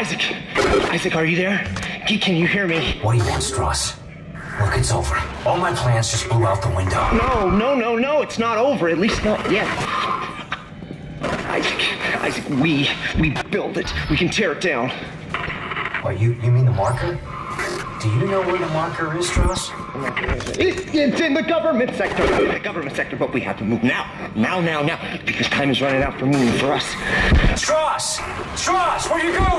Isaac, Isaac, are you there? Can you hear me? What do you want, Stross? Look, it's over. All my plans just blew out the window. No, no, no, no, it's not over. At least not yet. Isaac, Isaac, we, we build it. We can tear it down. What, you, you mean the marker? Do you know where the marker is, Stross? It's in the government sector. The government sector, but we have to move now. Now, now, now. Because time is running out for me and for us. Stross! Stross, where are you going?